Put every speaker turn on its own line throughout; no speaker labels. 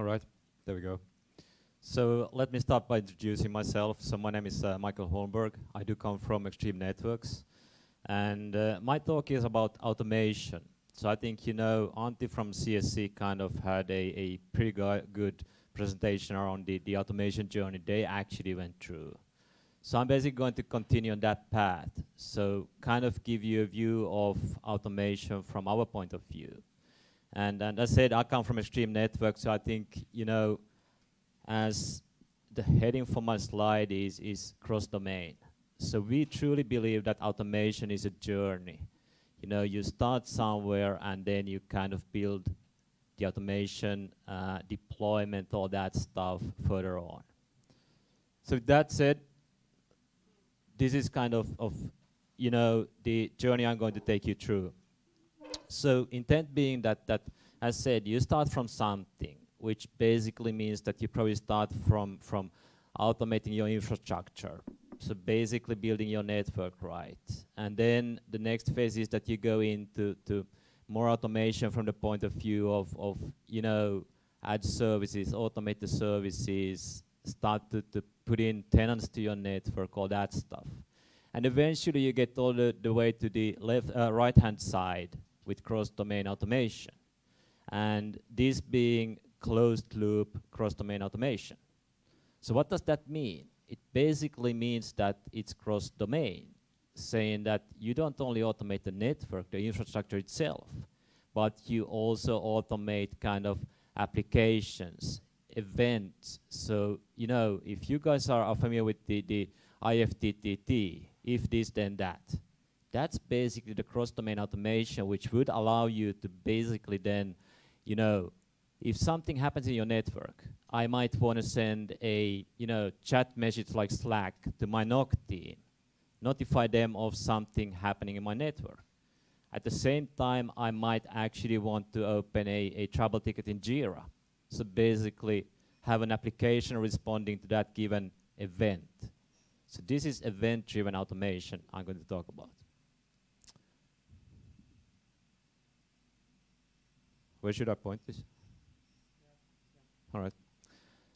All right, there we go. So let me start by introducing myself. So my name is uh, Mikael Holmberg. I do come from Extreme Networks. And uh, my talk is about automation. So I think, you know, Antti from CSC kind of had a, a pretty good presentation around the, the automation journey they actually went through. So I'm basically going to continue on that path. So kind of give you a view of automation from our point of view. And, and as I said, I come from Extreme Network, so I think, you know, as the heading for my slide is, is cross-domain. So we truly believe that automation is a journey. You know, you start somewhere and then you kind of build the automation, uh, deployment, all that stuff further on. So that said, this is kind of, of, you know, the journey I'm going to take you through. So intent being that, that, as said, you start from something, which basically means that you probably start from, from automating your infrastructure. So basically building your network right. And then the next phase is that you go into to more automation from the point of view of, of you know, add services, automate the services, start to, to put in tenants to your network, all that stuff. And eventually you get all the, the way to the left, uh, right-hand side with cross-domain automation. And this being closed-loop cross-domain automation. So what does that mean? It basically means that it's cross-domain, saying that you don't only automate the network, the infrastructure itself, but you also automate kind of applications, events. So, you know, if you guys are, familiar with the, the IFTTT, if this then that, that's basically the cross-domain automation which would allow you to basically then, you know, if something happens in your network, I might want to send a, you know, chat message like Slack to my NOC team, notify them of something happening in my network. At the same time, I might actually want to open a, a trouble ticket in Jira. So basically, have an application responding to that given event. So this is event-driven automation I'm going to talk about. Where should I point this? All right.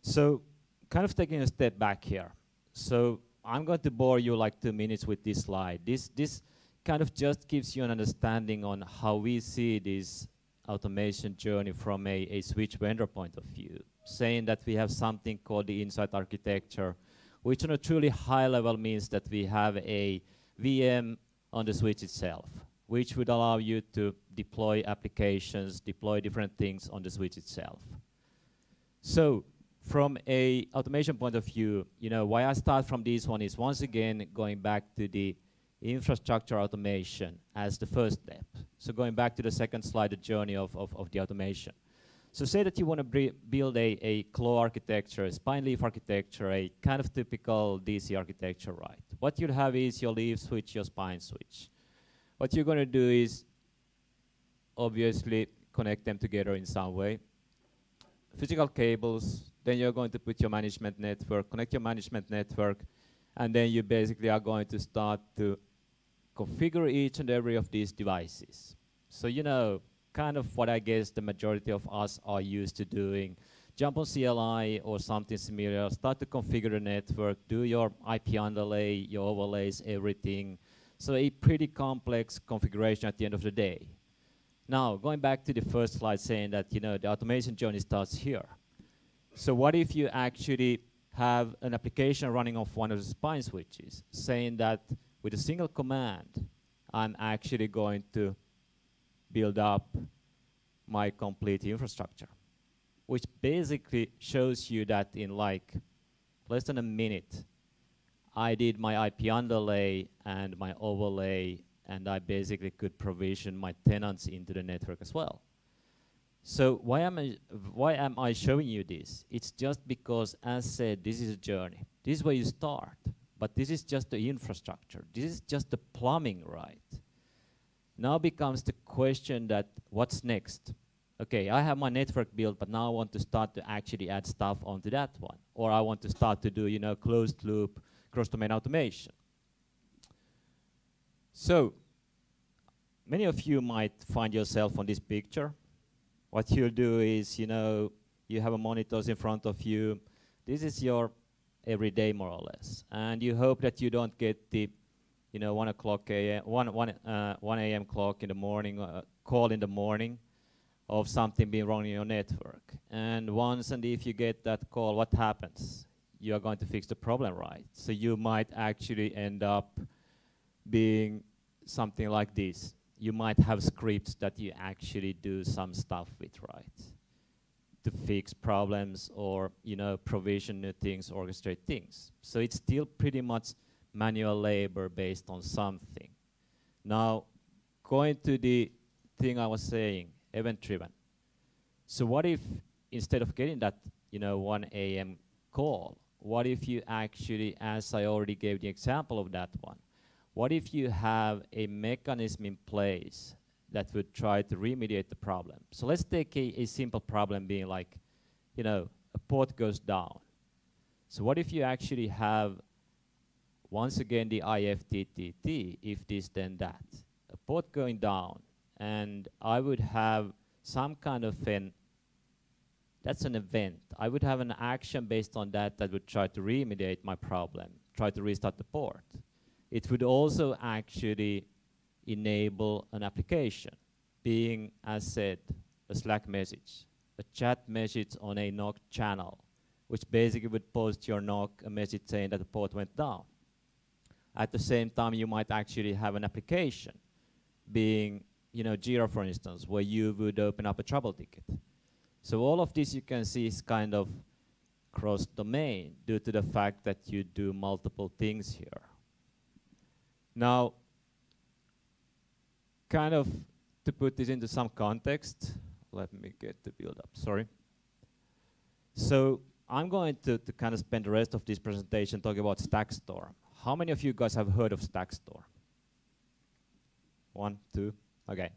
So kind of taking a step back here. So I'm going to bore you like two minutes with this slide. This, this kind of just gives you an understanding on how we see this automation journey from a, a switch vendor point of view, saying that we have something called the Insight architecture, which on a truly high level means that we have a VM on the switch itself which would allow you to deploy applications, deploy different things on the switch itself. So from a automation point of view, you know, why I start from this one is once again going back to the infrastructure automation as the first step. So going back to the second slide, the journey of, of, of the automation. So say that you want to build a, a Clos architecture, a spine leaf architecture, a kind of typical DC architecture, right? What you'll have is your leaf switch, your spine switch. What you're going to do is obviously connect them together in some way. Physical cables, then you're going to put your management network, connect your management network, and then you basically are going to start to configure each and every of these devices. So you know, kind of what I guess the majority of us are used to doing. Jump on CLI or something similar, start to configure the network, do your IP underlay, your overlays, everything, so a pretty complex configuration at the end of the day. Now, going back to the first slide saying that, you know, the automation journey starts here. So what if you actually have an application running off one of the spine switches, saying that with a single command, I'm actually going to build up my complete infrastructure, which basically shows you that in like less than a minute, I did my IP underlay and my overlay, and I basically could provision my tenants into the network as well. So why am I, why am I showing you this? It's just because, as said, this is a journey. This is where you start, but this is just the infrastructure. This is just the plumbing, right? Now becomes the question that what's next? Okay, I have my network built, but now I want to start to actually add stuff onto that one. Or I want to start to do, you know, closed loop cross-domain automation. So, many of you might find yourself on this picture. What you'll do is, you know, You have a monitors in front of you. This is your everyday more or less. And you hope that you don't get the, you know, 1 o'clock a.m., 1, 1, uh, 1 a.m. clock in the morning, uh, call in the morning of something being wrong in your network. And once and if you get that call, what happens? You are going to fix the problem, right? So you might actually end up being something like this. You might have scripts that you actually do some stuff with, right? To fix problems or, you know, provision new things, orchestrate things. So it's still pretty much manual labor based on something. Now, going to the thing I was saying, event driven. So what if instead of getting that, you know, 1 a.m. call, what if you actually, as I already gave the example of that one, what if you have a mechanism in place that would try to remediate the problem? So let's take a, a simple problem being like, you know, a port goes down. So what if you actually have, once again, the IFTTT, if this then that, a port going down, and I would have some kind of an, that's an event. I would have an action based on that that would try to remediate my problem, try to restart the port. It would also actually enable an application, being, as said, a Slack message, a chat message on a NOC channel, which basically would post your NOC a message saying that the port went down. At the same time, you might actually have an application, being you know, Jira, for instance, where you would open up a trouble ticket. So all of this you can see is kind of cross-domain due to the fact that you do multiple things here. Now, kind of to put this into some context, let me get the build up, sorry. So I'm going to, to kind of spend the rest of this presentation talking about StackStorm. How many of you guys have heard of StackStorm? One, two, okay.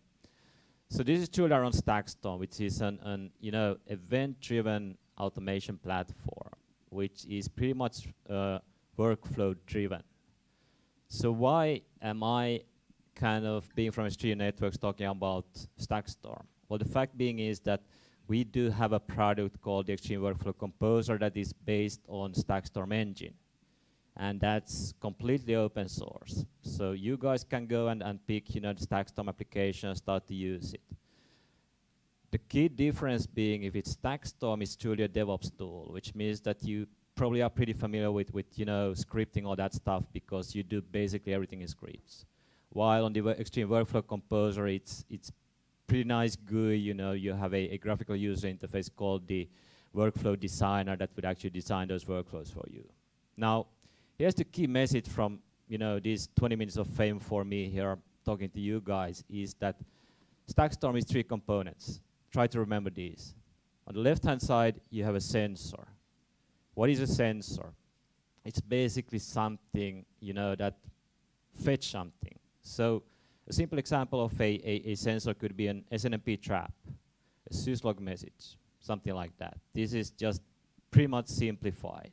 So this is truly around StackStorm, which is an, an you know event-driven automation platform, which is pretty much uh, workflow-driven. So why am I kind of being from Extreme Networks talking about StackStorm? Well, the fact being is that we do have a product called the Extreme Workflow Composer that is based on StackStorm engine. And that's completely open source. So you guys can go and, and pick you know, the StackStorm application and start to use it. The key difference being if it's StackStorm, it's truly a DevOps tool, which means that you probably are pretty familiar with, with you know, scripting all that stuff because you do basically everything in scripts. While on the Extreme Workflow Composer, it's, it's pretty nice GUI, you know, you have a, a graphical user interface called the workflow designer that would actually design those workflows for you. Now, here's the key message from you know these 20 minutes of fame for me here talking to you guys is that StackStorm is three components. Try to remember these. On the left-hand side, you have a sensor. What is a sensor? It's basically something you know that fetch something. So a simple example of a, a, a sensor could be an SNMP trap, a syslog message, something like that. This is just pretty much simplified.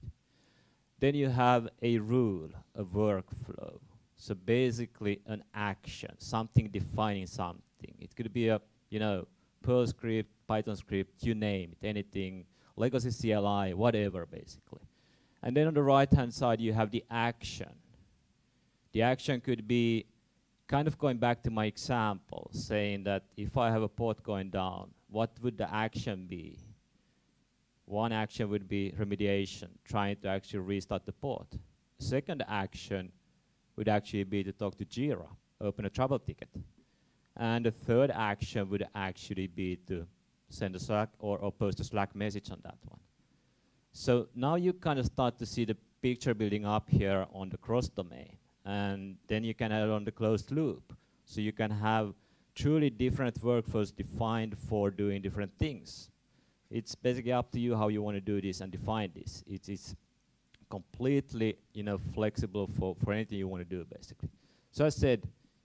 Then you have a rule, a workflow. So basically an action, something defining something. It could be a, you know, Perl script, Python script, you name it, anything, legacy CLI, whatever basically. And then on the right-hand side, you have the action. The action could be kind of going back to my example, saying that if I have a port going down, what would the action be? One action would be remediation, trying to actually restart the port. Second action would actually be to talk to Jira, open a trouble ticket. And the third action would actually be to send a Slack or, or post a Slack message on that one. So now you kind of start to see the picture building up here on the cross domain. And then you can add on the closed loop. So you can have truly different workflows defined for doing different things it's basically up to you how you want to do this and define this. It is completely, you know, flexible for, for anything you want to do, basically. So I said,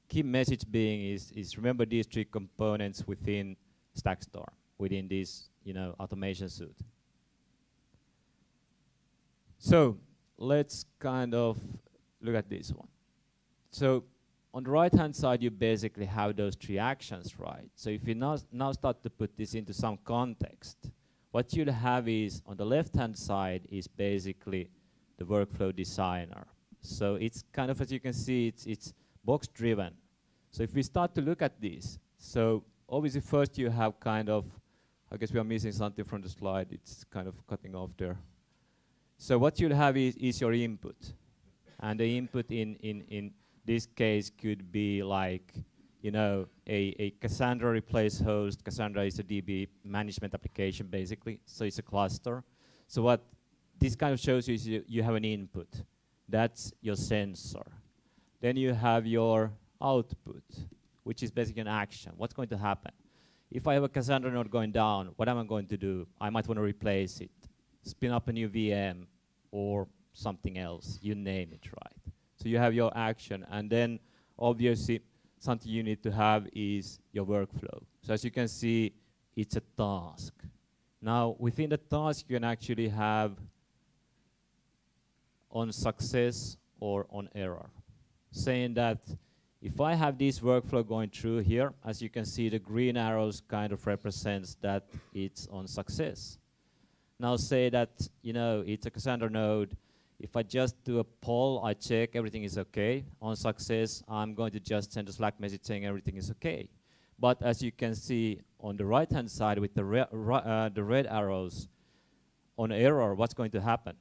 key message being is, is remember these three components within StackStorm, within this, you know, automation suite. So let's kind of look at this one. So on the right hand side, you basically have those three actions, right? So if you now, now start to put this into some context, what you'll have is, on the left-hand side, is basically the workflow designer. So it's kind of, as you can see, it's, it's box-driven. So if we start to look at this, so obviously first you have kind of, I guess we are missing something from the slide. It's kind of cutting off there. So what you'll have is, is your input. And the input in, in, in this case could be like, you know, a, a Cassandra replace host. Cassandra is a DB management application, basically. So it's a cluster. So what this kind of shows you is you, you have an input. That's your sensor. Then you have your output, which is basically an action. What's going to happen? If I have a Cassandra node going down, what am I going to do? I might want to replace it, spin up a new VM, or something else. You name it, right? So you have your action, and then obviously something you need to have is your workflow. So as you can see, it's a task. Now, within the task, you can actually have on success or on error, saying that if I have this workflow going through here, as you can see, the green arrows kind of represents that it's on success. Now say that, you know, it's a Cassandra node. If I just do a poll, I check everything is okay. On success, I'm going to just send a Slack message saying everything is okay. But as you can see on the right-hand side with the, re uh, the red arrows, on error, what's going to happen?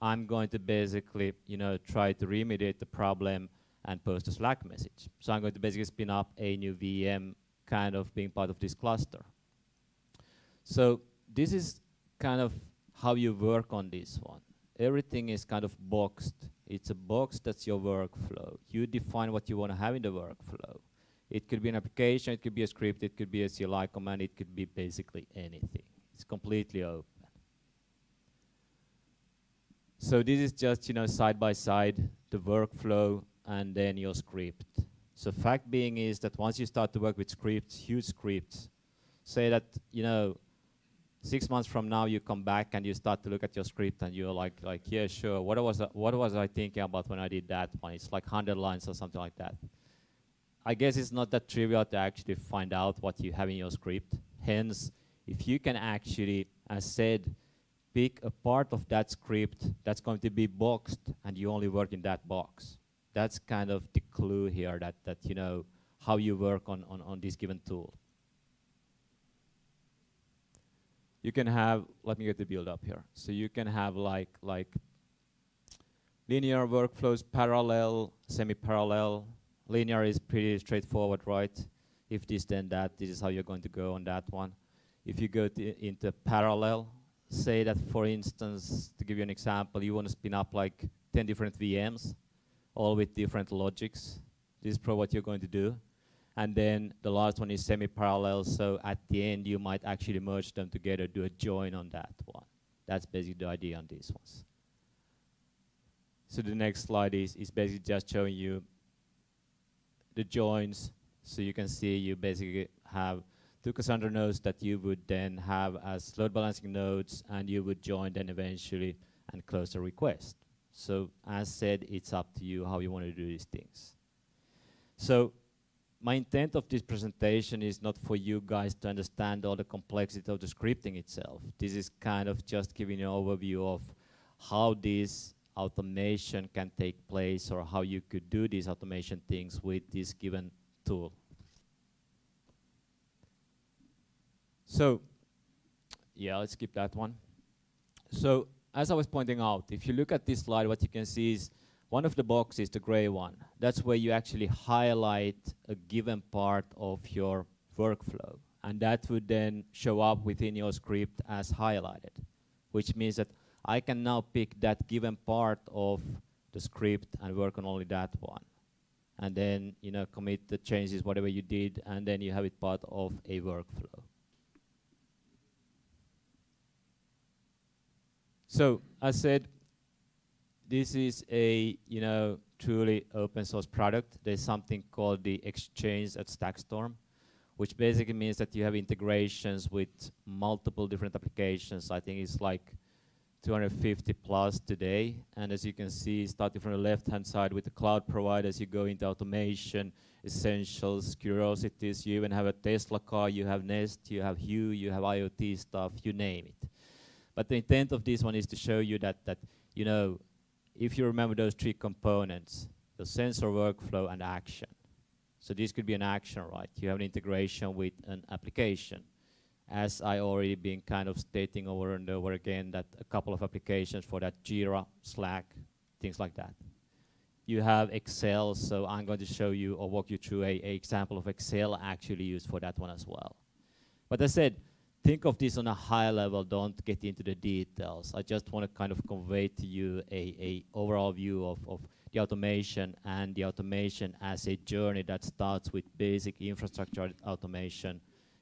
I'm going to basically, you know, try to remediate the problem and post a Slack message. So I'm going to basically spin up a new VM kind of being part of this cluster. So this is kind of how you work on this one. Everything is kind of boxed. It's a box that's your workflow. You define what you want to have in the workflow. It could be an application, it could be a script, it could be a CLI command, it could be basically anything. It's completely open. So this is just, you know, side by side, the workflow and then your script. So fact being is that once you start to work with scripts, huge scripts, say that, you know, six months from now you come back and you start to look at your script and you're like, like yeah, sure, what was, uh, what was I thinking about when I did that one? It's like 100 lines or something like that. I guess it's not that trivial to actually find out what you have in your script. Hence, if you can actually, as said, pick a part of that script that's going to be boxed and you only work in that box. That's kind of the clue here that, that you know, how you work on, on, on this given tool. You can have, let me get the build up here. So you can have like, like linear workflows, parallel, semi-parallel. Linear is pretty straightforward, right? If this, then that, this is how you're going to go on that one. If you go into parallel, say that, for instance, to give you an example, you want to spin up like 10 different VMs, all with different logics. This is probably what you're going to do. And then the last one is semi-parallel, so at the end you might actually merge them together, do a join on that one. That's basically the idea on these ones. So the next slide is, is basically just showing you the joins. So you can see you basically have two Cassandra nodes that you would then have as load balancing nodes, and you would join then eventually and close the request. So as said, it's up to you how you want to do these things. So my intent of this presentation is not for you guys to understand all the complexity of the scripting itself. This is kind of just giving an overview of how this automation can take place or how you could do these automation things with this given tool. So, yeah, let's skip that one. So, as I was pointing out, if you look at this slide, what you can see is one of the boxes, is the gray one. That's where you actually highlight a given part of your workflow. And that would then show up within your script as highlighted, which means that I can now pick that given part of the script and work on only that one. And then, you know, commit the changes, whatever you did, and then you have it part of a workflow. So I said, this is a you know truly open source product. There's something called the Exchange at StackStorm, which basically means that you have integrations with multiple different applications. I think it's like 250 plus today. And as you can see, starting from the left-hand side with the cloud providers, you go into automation, essentials, curiosities. You even have a Tesla car, you have Nest, you have Hue, you have IoT stuff, you name it. But the intent of this one is to show you that, that you know, if you remember those three components, the sensor workflow and action. So this could be an action, right? You have an integration with an application as I already been kind of stating over and over again that a couple of applications for that Jira, Slack, things like that. You have Excel, so I'm going to show you or walk you through a, a example of Excel actually used for that one as well. But I said, think of this on a high level, don't get into the details. I just want to kind of convey to you a, a overall view of, of the automation and the automation as a journey that starts with basic infrastructure automation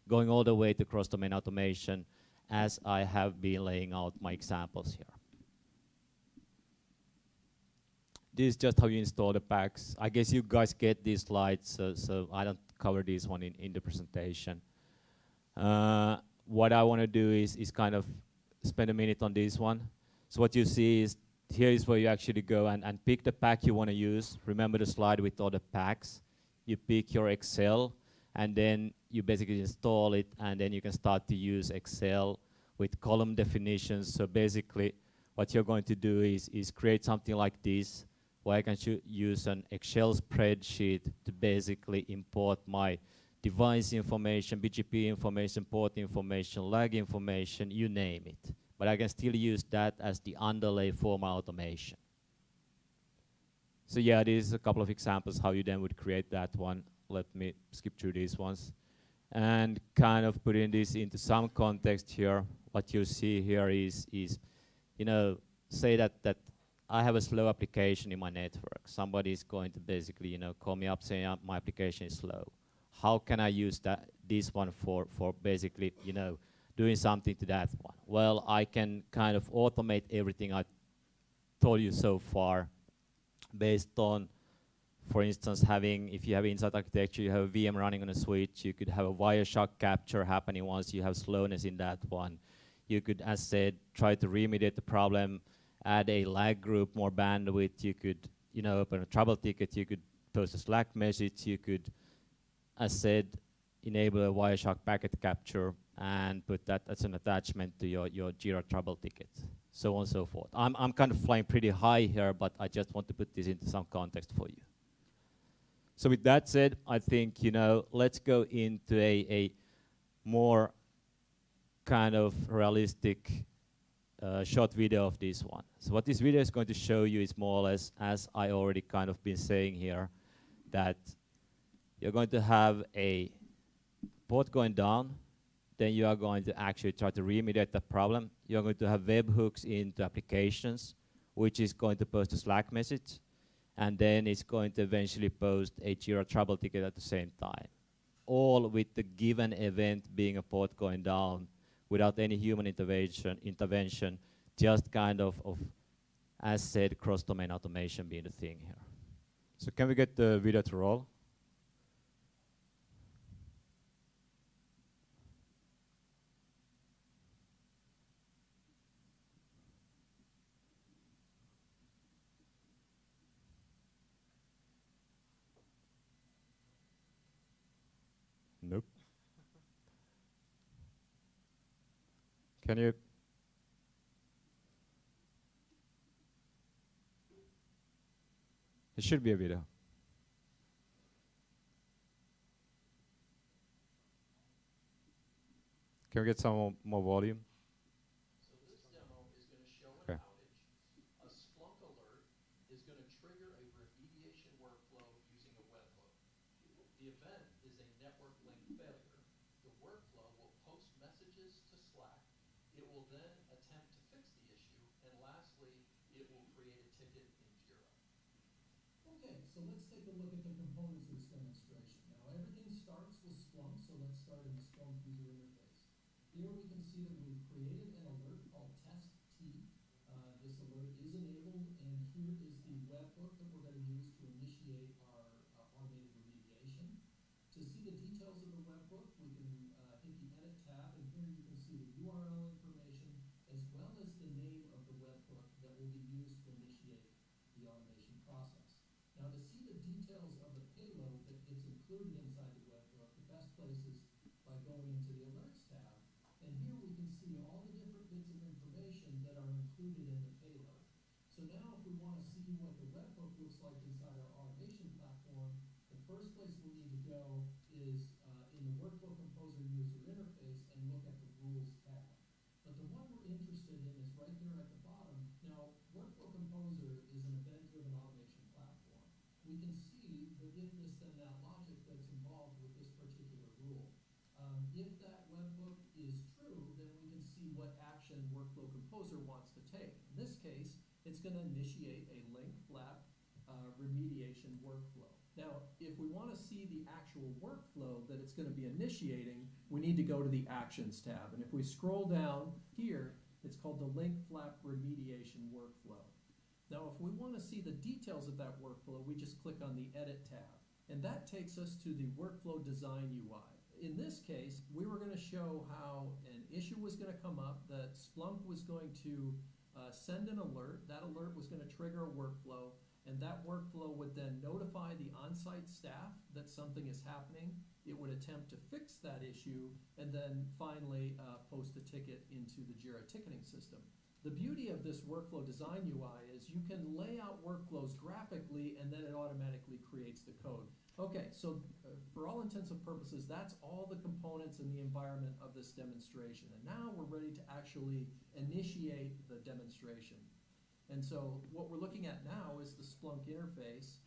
going all the way to cross-domain automation as I have been laying out my examples here. This is just how you install the packs. I guess you guys get these slides, so, so I don't cover this one in, in the presentation. Uh, what I want to do is, is kind of spend a minute on this one. So what you see is here is where you actually go and, and pick the pack you want to use. Remember the slide with all the packs. You pick your Excel, and then you basically install it and then you can start to use Excel with column definitions. So basically what you're going to do is, is create something like this where I can use an Excel spreadsheet to basically import my device information, BGP information, port information, lag information, you name it. But I can still use that as the underlay for my automation. So yeah, these are a couple of examples how you then would create that one. Let me skip through these ones and kind of putting this into some context here, what you see here is, is you know, say that, that I have a slow application in my network. Somebody is going to basically, you know, call me up saying uh, my application is slow. How can I use that this one for, for basically, you know, doing something to that one? Well, I can kind of automate everything I told you so far based on for instance, having, if you have Insight architecture, you have a VM running on a switch, you could have a Wireshark capture happening once you have slowness in that one. You could, as said, try to remediate the problem, add a lag group, more bandwidth, you could, you know, open a trouble ticket, you could post a Slack message, you could, as said, enable a Wireshark packet capture and put that as an attachment to your, your Jira trouble ticket, so on and so forth. I'm, I'm kind of flying pretty high here, but I just want to put this into some context for you. So with that said, I think, you know, let's go into a, a more kind of realistic uh, short video of this one. So what this video is going to show you is more or less, as I already kind of been saying here, that you're going to have a port going down, then you are going to actually try to remediate the problem. You're going to have webhooks into applications, which is going to post a Slack message and then it's going to eventually post a Jira trouble ticket at the same time. All with the given event being a port going down without any human intervention, intervention just kind of, of as said, cross-domain automation being the thing here. So can we get the video to roll? Can you? It should be a video. Can we get some more volume?
So let's take a look at the components of this demonstration. Now everything starts with Splunk, so let's start in the Splunk user interface. Here we can see that we've created an alert called test T. Uh, this alert is enabled, and here is the webhook that we're going to use to initiate our uh, automated remediation. To see the details of the webhook, we can uh, hit the Edit tab, and here you can see the URL information as well as the name of the included in the payload. So now if we wanna see what the webhook looks like inside our automation platform, the first place we need to go is, uh, in the workflow composer user interface and look at the rules tab. But the one we're interested in is right there at the bottom. Now, workflow composer is an event-driven automation platform. We can see the if this then that logic that's involved with this particular rule. Um, if that webhook is true, then we can see what action workflow composer wants to take. In this case, it's gonna initiate a link flap, uh, remediation workflow. Now, if we wanna see the actual workflow that it's gonna be initiating, we need to go to the Actions tab. And if we scroll down here, it's called the Link Flap Remediation Workflow. Now, if we wanna see the details of that workflow, we just click on the Edit tab. And that takes us to the Workflow Design UI. In this case, we were gonna show how an issue was gonna come up, that Splunk was going to uh, send an alert. That alert was gonna trigger a workflow, and that workflow would then notify the on-site staff that something is happening. It would attempt to fix that issue, and then finally uh, post a ticket into the Jira ticketing system. The beauty of this workflow design UI is you can lay out workflows graphically, and then it automatically creates the code. Okay, so uh, for all intents and purposes, that's all the components and the environment of this demonstration. And now we're ready to actually initiate the demonstration. And so what we're looking at now is the Splunk interface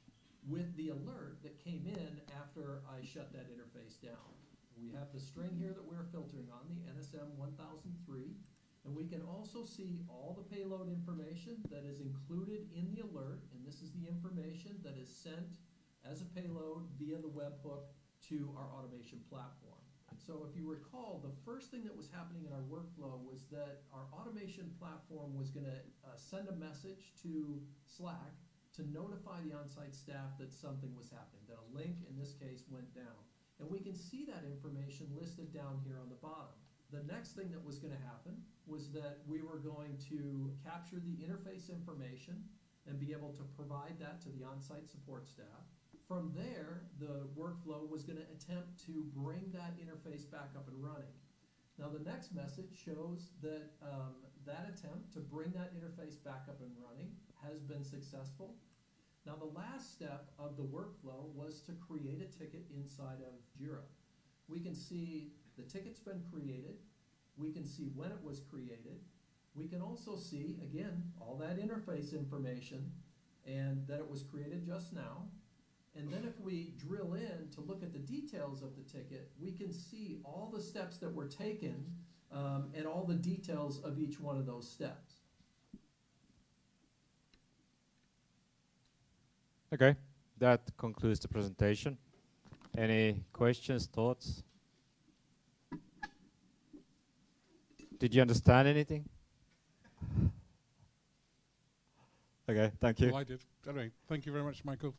with the alert that came in after I shut that interface down. We have the string here that we're filtering on, the NSM 1003. And we can also see all the payload information that is included in the alert. And this is the information that is sent as a payload via the webhook to our automation platform. So if you recall, the first thing that was happening in our workflow was that our automation platform was gonna uh, send a message to Slack to notify the on-site staff that something was happening, that a link in this case went down. And we can see that information listed down here on the bottom. The next thing that was gonna happen was that we were going to capture the interface information and be able to provide that to the on-site support staff. From there, the workflow was gonna attempt to bring that interface back up and running. Now, the next message shows that um, that attempt to bring that interface back up and running has been successful. Now, the last step of the workflow was to create a ticket inside of Jira. We can see the ticket's been created. We can see when it was created. We can also see, again, all that interface information and that it was created just now. And then if we drill in to look at the details of the ticket, we can see all the steps that were taken um, and all the details of each one of those steps.
Okay, that concludes the presentation. Any questions, thoughts? Did you understand anything? Okay, thank you.
Well, I did. Anyway, thank you very much, Mikael.